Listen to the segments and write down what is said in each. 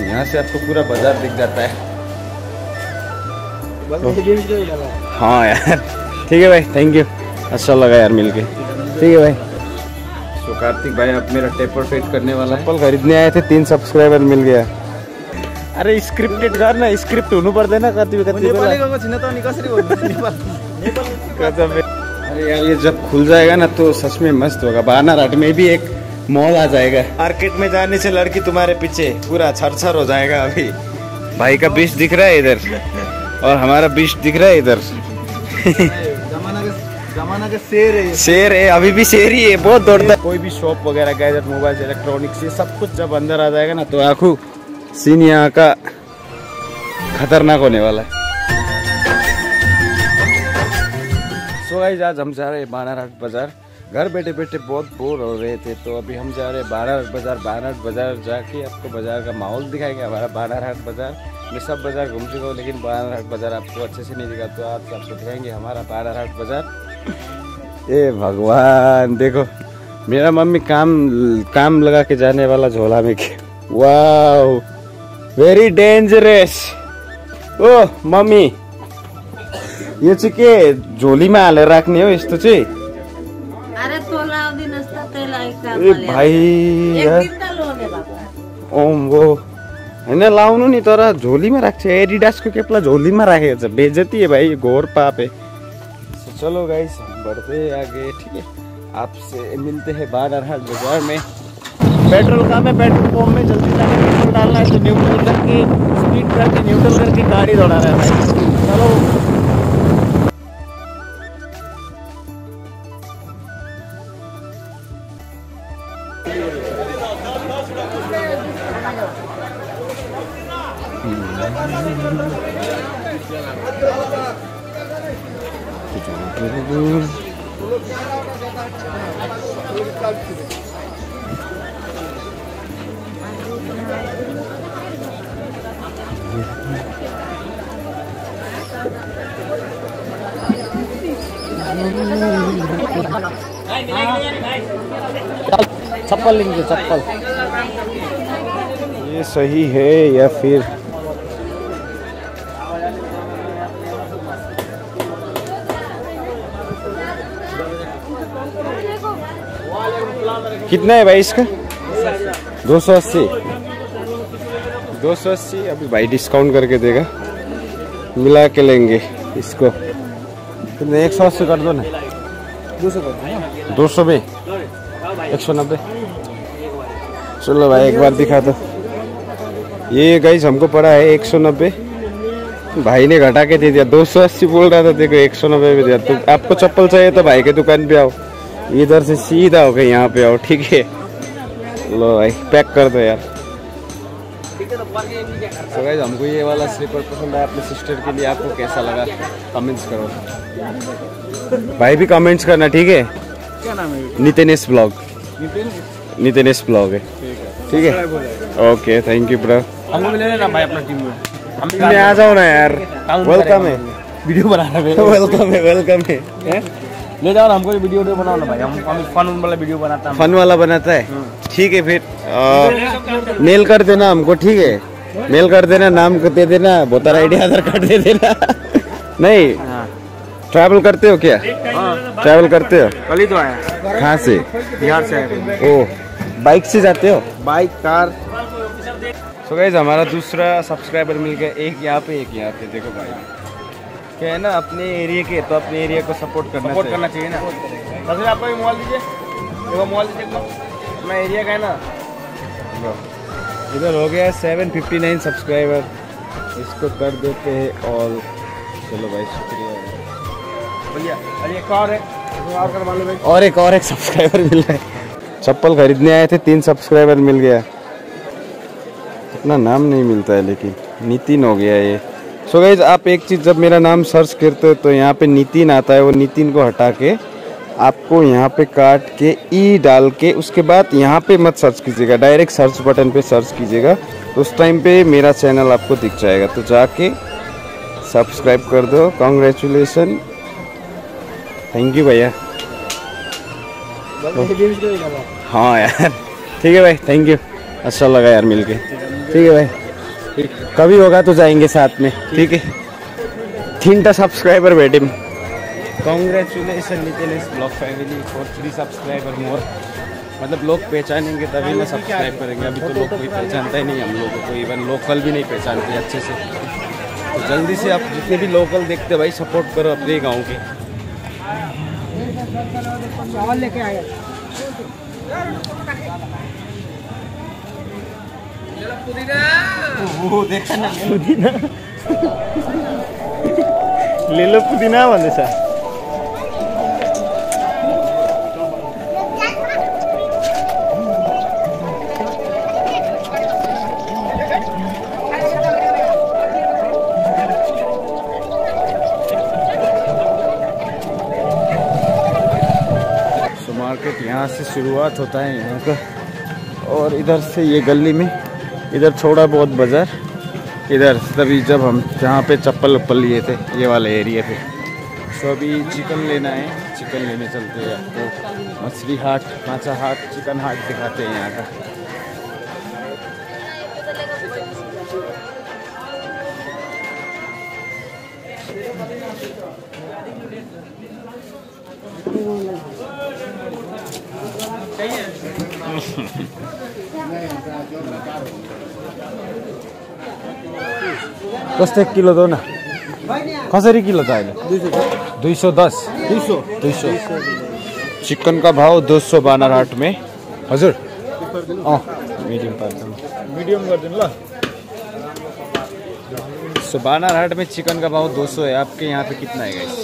यहाँ से आपको पूरा बाज़ार दिख जाता है। हाँ यार ठीक है भाई थैंक यू अच्छा लगा यार मिलके। ठीक है भाई। तो कार्तिक भाई अब मेरा टेपर फेट करने वाला चप्पल खरीदने आए थे तीन सब्सक्राइबर मिल गया। अरे स्क्रिप्टेड कर ना स्क्रिप्ट हुनु पर्दैन कति कति गजब है। अरे यार ये जब खुल जाएगा ना तो सच में मस्त होगा। बानारहाट में भी एक मॉल आ जाएगा। मार्केट में जाने से लड़की तुम्हारे पीछे पूरा छर छर हो जाएगा अभी। भाई का बीच दिख रहा है इधर और हमारा बीच दिख रहा है इधर। जमाना का शेर है शेर है अभी भी शेर ही है बहुत दौड़ता है। कोई भी शॉप वगैरह गैजेट मोबाइल इलेक्ट्रॉनिक्स ये सब कुछ जब अंदर आ जाएगा ना तो आँखों सीन यहाँ का खतरनाक होने वाला है। सो आज हम जा रहे हैं बानारहाट बाज़ार। घर बैठे बैठे बहुत बोर हो रहे थे तो अभी हम जा रहे हैं बानारहाट बाज़ार बानारहाट बाज़ार जाके आपको बाज़ार का माहौल दिखाएँगे। हमारा बानारहाट बाज़ार, मैं सब बाज़ार घूम चुका हूँ, लेकिन बानारहाट बाज़ार आपको अच्छे से नहीं दिखा तो आज आपको दिखाएँगे हमारा बानारहाट बाज़ार। ए भगवान, देखो, मेरा मम्मी काम काम लगा के जाने वाला झोला में के वाओ भेरी डेन्जरस ओ, मम्मी, यो चाहिँ के झोलीमा हालेर राख्ने हो यस्तो चाहिँ ए भाइ बाबा. ओम वो. होइन लाउनु नि तर झोलीमा राख्छ एडिडासको केपला झोलीमा राखेको छ बेजती है भाई घोर पापे चलो गाइस हम बढ़ते आगे ठीक है? आपसे मिलते हैं बानारहाट बाज़ार में. पेट्रोल का में पेट्रोल पंप में जल्दी जाके पेट्रोल डालना है तो न्यूट्रल करके स्पीड करके न्यूट्रल करके गाड़ी दौड़ाना है भाई. चप्पल लेंगे चप्पल। ये सही है या फिर कितना है भाई इसका? दो सौ अस्सी। दो सौ अस्सी, अभी भाई डिस्काउंट करके देगा। मिला के लेंगे इसको। कितने एक सौ अस्सी कर दो ना। दो सौ में? एक सौ नब्बे। चलो भाई, एक बार दिखा दो। ये गाइस हमको पड़ा है एक सौ नब्बे। भाई ने घटा के दे दिया। दो सौ अस्सी बोल रहा था, देखो एक सौ नब्बे में दिया। तो आपको चप्पल चाहिए तो भाई के दुकान पे आओ। इधर से सीधा होकर यहाँ पे आओ ठीक है? लो भाई पैक कर दो यार। तो गाइस हमको ये वाला स्लीपर पसंद आया अपने सिस्टर के लिए आपको कैसा लगा? कमेंट्स करो। भाई भी कमेंट्स करना ठीक है? क्या नाम है? नितिनेश ब्लॉग नितिन नितिनेश ब्लॉग है। ठीक है। ओके थैंक यू ब्रो हमको भी ले लेना भाई अपना टीम में। हम भी मैं आ जाओ ना यार। वेलकम है। वीडियो बना रहे हैं वेलकम है। वेलकम है हैं? ले जाओ हमको वीडियो वीडियो बनाओ ना भाई हम हम फन वाला वीडियो बनाता हम फन वाला बनाता है? ठीक है फिर मेल कर देना हमको ठीक है? मेल कर देना नाम को दे देना वोटर आईडी आधार कार्ड दे देना। नहीं हाँ। ट्रैवल करते हो क्या? हाँ। ट्रैवल करते हो? कल ही तो आया। कहाँ से? बिहार से आए ओ बाइक से जाते हो? Bike car so so guys हमारा दूसरा सब्सक्राइबर मिल गया एक यहाँ पे एक यहाँ पे देखो भाई। क्या है ना अपने एरिया के तो अपने एरिया को सपोर्ट करना सपोर्ट चाहिए। करना चाहिए ना। वैसे आपका भी मोबाइल दीजिए। देखो मोबाइल दीजिए अपना एरिया का है ना। इधर हो गया सेवन फिफ्टी नाइन सब्सक्राइबर इसको कर देते हैं ऑल चलो भाई शुक्रिया। बोलिए अरे एक और है। और और एक और एक सब्सक्राइबर मिल रहा है। चप्पल खरीदने आए थे तीन सब्सक्राइबर मिल गया। अपना नाम नहीं मिलता है लेकिन नितिन हो गया ये। सो गाइज़ आप एक चीज़ जब मेरा नाम सर्च करते हो तो यहाँ पे नितिन आता है वो नितिन को हटा के आपको यहाँ पे काट के ई डाल के उसके बाद यहाँ पे मत सर्च कीजिएगा डायरेक्ट सर्च बटन पे सर्च कीजिएगा। तो उस टाइम पे मेरा चैनल आपको दिख जाएगा। तो जाके सब्सक्राइब कर दो। कॉन्ग्रेचुलेसन थैंक यू भैया। हाँ यार। ठीक है भाई थैंक यू अच्छा लगा यार मिलके। ठीक है भाई। कभी होगा तो जाएँगे साथ में। ठीक है। तीनटा सब्सक्राइबर बेटे congratulation Nitin blog family for three subscriber more मतलब लोग पहचानेंगे तभी ना सब्सक्राइब करेंगे। अभी तो लोग कोई पहचानता ही नहीं हम लोगों को। इवन लोकल भी नहीं पहचानते अच्छे से। तो जल्दी से आप जितने भी लोकल देखते भाई सपोर्ट करो अपने गाँव के। वो देखा ना। पुदिना। ले लो पुदिना भन्दैछ सो मार्केट यहाँ से शुरुआत होता है यहाँ का। और इधर से ये गली में इधर थोड़ा बहुत बाज़ार, इधर तभी जब हम जहाँ पे चप्पल उप्पल लिए थे, ये वाले एरिया पे। सो अभी चिकन लेना है चिकन लेने चलते हैं आपको। मछली हाट, माछा हाट चिकन हाट दिखाते हैं यहाँ का। कस्तो किलो दो न? कसरी किलो त अहिले? दुई सौ दस। दुई सौ दुई सौ चिकन का भाव दो सौ बानर हाट में हजुर। अँ मिडियम पार्छ मिडियम गरिदिनु ल। सो बानर हाट में चिकन का भाव 200 है। आपके यहाँ पे कितना है गाइस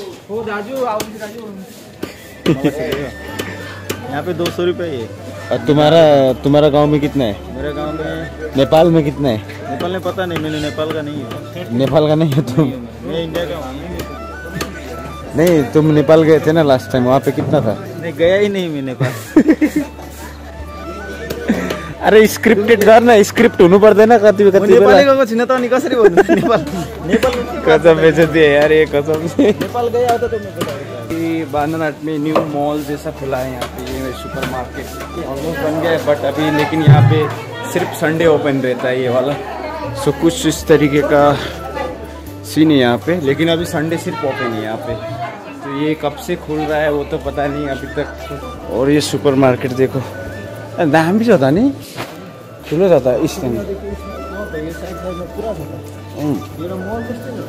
यहाँ पे दो सौ रुपये ही है। और तुम्हारा तुम्हारा गाँव में कितना है? मेरे गाँव में नेपाल में कितना है? नेपाल में पता नहीं मैंने नेपाल का नहीं है। नेपाल का नहीं है तुम? मैं इंडिया का हूँ। नहीं तुम नेपाल गए थे ना लास्ट टाइम वहाँ पे कितना था? नहीं गया ही नहीं मैं नेपाल। अरे स्क्रिप्टेड कर ना स्क्रिप्ट हुनु पर्दैन कति कति नेपाली बेला। गएको छैन त अनि कसरी भन्नु नेपाल नेपाल कसम बेचती है यार ये कसम। नेपाल गया होता तो बांधनाट में न्यू मॉल जैसा खुला है यहाँ पे ये सुपर मार्केट ऑलमोस्ट बन गया है बट अभी लेकिन यहाँ पे सिर्फ़ संडे ओपन रहता है ये वाला। सो कुछ इस तरीके का सीन है यहाँ पे लेकिन अभी संडे सिर्फ़ ओपन है यहाँ पे। तो ये कब से खुल रहा है वो तो पता नहीं अभी तक। और ये सुपर मार्केट देखो दाम भी जाता नहीं। ठुलो जाता इस टाइम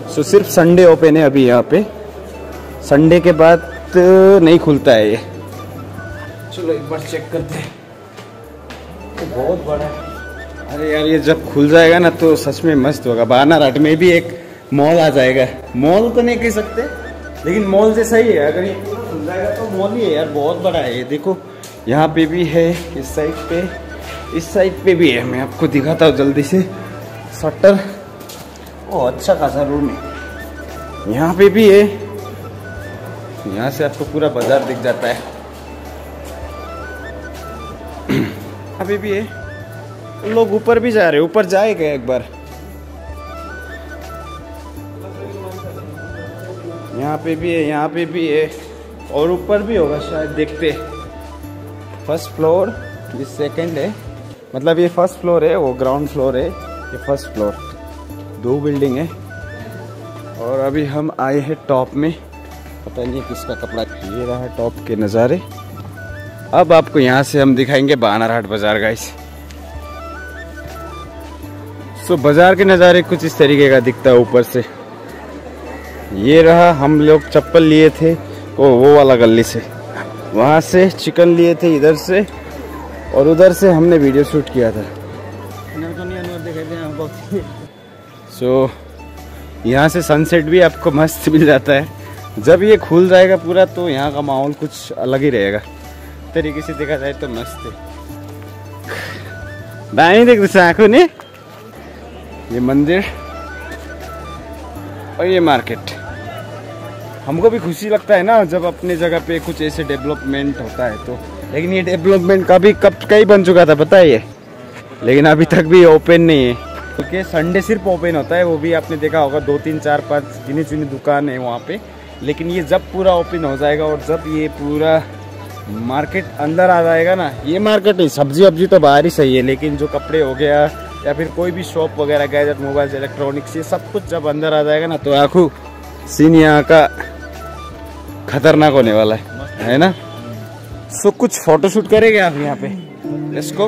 सो सिर्फ़ संडे ओपन है अभी यहाँ पे संडे के बाद तो नहीं खुलता है ये चलो एक बार चेक करते हैं तो बहुत बड़ा है अरे यार ये जब खुल जाएगा ना तो सच में मस्त होगा बानारहाट में भी एक मॉल आ जाएगा मॉल तो नहीं कह सकते लेकिन मॉल जैसा ही है अगर ये पूरा खुल जाएगा तो मॉल ही है यार बहुत बड़ा है ये देखो यहाँ पे भी है इस साइड पे इस साइड पे भी है, मैं आपको दिखाता हूँ जल्दी से। शटर ओ अच्छा खासा रूम है। यहाँ पे भी है। यहाँ से आपको पूरा बाज़ार दिख जाता है। अभी भी है। लोग ऊपर भी जा रहे हैं, ऊपर जाएगा एक बार। यहाँ पे भी है, यहाँ पे भी है। और ऊपर भी होगा, शायद देखते। फ़र्स्ट फ्लोर ये सेकंड है। मतलब ये फ़र्स्ट फ्लोर है, वो ग्राउंड फ्लोर है, ये फ़र्स्ट फ्लोर दो बिल्डिंग है। और अभी हम आए हैं टॉप में। पता नहीं किसका कपड़ा ये रहा टॉप के नज़ारे। अब आपको यहाँ से हम दिखाएँगे बानरहाट बाज़ार का गाइस सो बाज़ार के नज़ारे कुछ इस तरीके का दिखता है ऊपर से। ये रहा हम लोग चप्पल लिए थे वो वो वाला गली से। वहाँ से चिकन लिए थे, इधर से। और उधर से हमने वीडियो शूट किया था। दिखाई दे यहाँ सो से सनसेट भी आपको मस्त मिल जाता है। जब ये खुल जाएगा पूरा तो यहाँ का माहौल कुछ अलग ही रहेगा। तरीके से देखा जाए तो मस्त है। दाएँ देख रहे आँखों ने? ये मंदिर और ये मार्केट हमको भी खुशी लगता है ना, जब अपने जगह पे कुछ ऐसे डेवलपमेंट होता है तो लेकिन ये डेवलपमेंट कभी कब कई बन चुका था, पता है ये? लेकिन अभी तक भी ओपन नहीं है। क्योंकि संडे सिर्फ़ ओपन होता है, वो भी आपने देखा होगा, दो तीन, चार, पाँच गिनी चुनी दुकान है वहाँ पे। लेकिन ये जब पूरा ओपन हो जाएगा और जब ये पूरा मार्केट अंदर आ जाएगा ना, ये मार्केट है सब्ज़ी वब्जी तो बाहर ही सही है, लेकिन जो कपड़े हो गया या फिर कोई भी शॉप वगैरह गैजेट मोबाइल इलेक्ट्रॉनिक्स ये सब कुछ जब अंदर आ जाएगा ना तो आखू, सीन यहाँ का खतरनाक होने वाला है है ना? सो so, कुछ फोटोशूट करेंगे आप यहाँ पे। इसको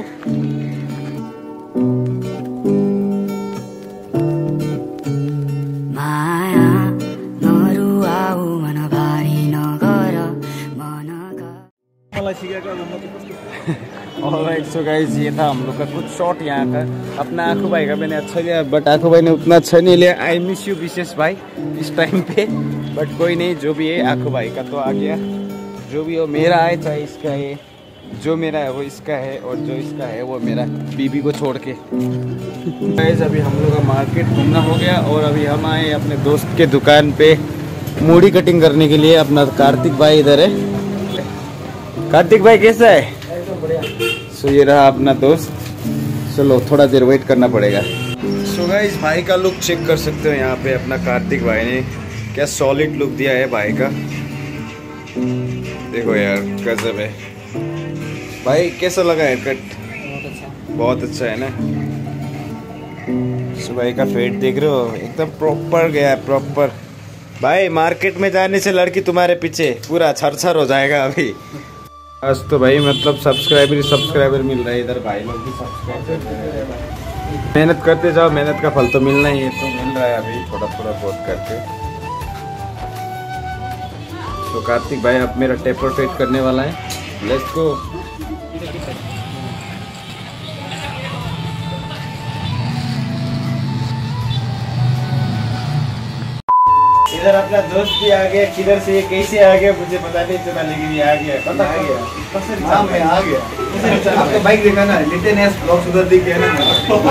माया नरुवाऊ मन भारी नगर मनका ऑलराइट सो गाइस ये था हम लोग का कुछ शॉट यहाँ का। अपना आँखों भाई का मैंने अच्छा लिया बट आँखों भाई ने उतना अच्छा नहीं लिया। आई मिस यू विशेष भाई इस टाइम पे। बट कोई नहीं जो भी है आँखों भाई का तो आ गया। जो भी हो, मेरा है, चाहे इसका है, जो मेरा है, वो इसका है, और जो इसका है, वो मेरा बीबी को छोड़ के। गाइस अभी हम लोग का मार्केट घूमना हो गया, और अभी हम आए अपने दोस्त के दुकान पे मूड़ी कटिंग करने के लिए, अपना कार्तिक भाई इधर है। कार्तिक भाई, कैसा है? सो ये रहा अपना दोस्त। चलो, थोड़ा देर वेट करना पड़ेगा। सो गाइस भाई का लुक चेक कर सकते हो यहाँ पे, अपना कार्तिक भाई ने। क्या सॉलिड लुक दिया है भाई का। देखो यार, गजब है। भाई, कैसा लगा हेयर कट बहुत अच्छा है ना? सो भाई का फेट देख रहे हो? एकदम प्रॉपर गया है प्रॉपर भाई मार्केट में जाने से लड़की तुम्हारे पीछे पूरा छर छर हो जाएगा अभी। आज तो भाई मतलब सब्सक्राइबर ही सब्सक्राइबर मिल रहा है इधर, भाई लोग भी सब्सक्राइबर मेहनत करते जाओ, मेहनत का फल तो मिलना ही है तो मिल रहा है अभी थोड़ा थोड़ा बहुत करके। तो कार्तिक भाई अब मेरा टेपर फेट करने वाला है। लेट्स गो इधर अपना दोस्त भी आ गया, किधर से कैसे आ गया, मुझे पता नहीं चला लेकिन ये आ गया पता आ गया? आपका बाइक देखा ना नितिन एस ब्लॉग उधर दिख गया ना?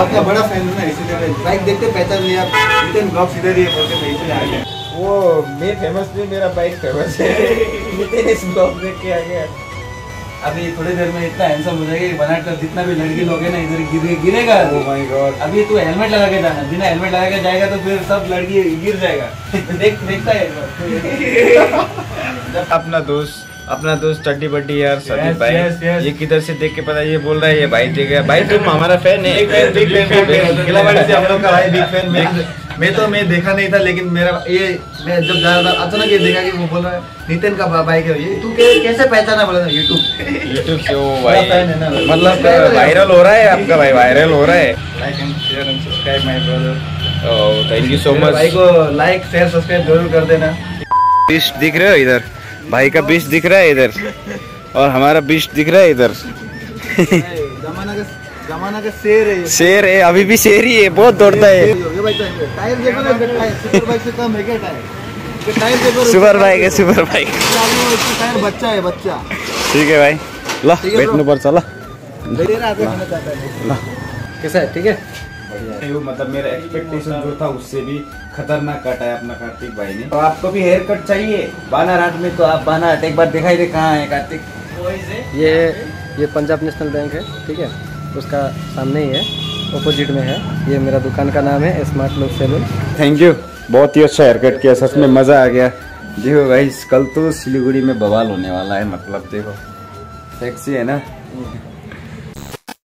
आपका बड़ा फ़ैन है ना, इसीलिए बाइक देखते पहचान लिया आप नितिन ब्लॉग इधर ही बोलते आ गया। वो मैं फ़ेमस नहीं मेरा बाइक फ़ेमस है। नितिन इस ब्लॉग देख के आ गया। अभी थोड़ी देर में इतना हैंडसम हो जाएगा कि बनाट का जितना भी लड़की लोग है ना इधर गिरे गिरेगा ओ माय गॉड अभी तू हेलमेट लगा के जाना बिना हेलमेट लगा के जाएगा तो फिर सब लड़की गिर जाएगा। देख देखता है अपना दोस्त अपना दोस्त चड्डी बड्डी यार Yes, भाई। yes, yes. ये किधर से देख के पता ये बोल रहा है ये भाई देख गया भाई तुम हमारा फ़ैन है। Big fan big fan big fan से हम लोग का भाई बिग फ़ैन मैं तो मैं देखा नहीं था लेकिन मेरा ये मैं जब जा रहा था अचानक ये देखा कि वो बोल रहा है नितिन का बाइक है ये। तू कैसे पहचाना बोला यूट्यूब यूट्यूब से वो भाई मतलब वायरल हो। रहा है आपका भाई वायरल हो रहा है। Like and share and subscribe my brother thank you so much भाई को लाइक शेयर सब्सक्राइब ज़रूर कर देना। बीस दिख रहे हो इधर? भाई का बीस दिख रहा है इधर। और हमारा बीस दिख रहा है इधर। जमाना का शेर है शेर है अभी भी शेर ही है बहुत दौड़ता है। टायर टायर देखो ना सुपर बाइक से कम है क्या टायर सुपर बाइक है सुपर बाइक टायर बच्चा है बच्चा। ठीक है भाई ला बैठने पर चला। कैसा है ठीक है? मतलब मेरा एक्सपेक्टेशन जो था उससे भी खतरनाक कट है अपना कार्तिक भाई ने। तो आपको भी हेयर कट चाहिए। बानारहाट में तो आप बानारहाट एक बार दिखाई दे कहाँ है कार्तिक? ये ये पंजाब नेशनल बैंक है ठीक है? उसका सामने ही है अपोजिट में है। ये मेरा दुकान का नाम है smart look saloon thank you बहुत ही अच्छा हेयर कट किया सच में मज़ा आ गया। देखो भाई कल तो सिलीगुड़ी में बवाल होने वाला है मतलब देखो। टैक्सी है ना?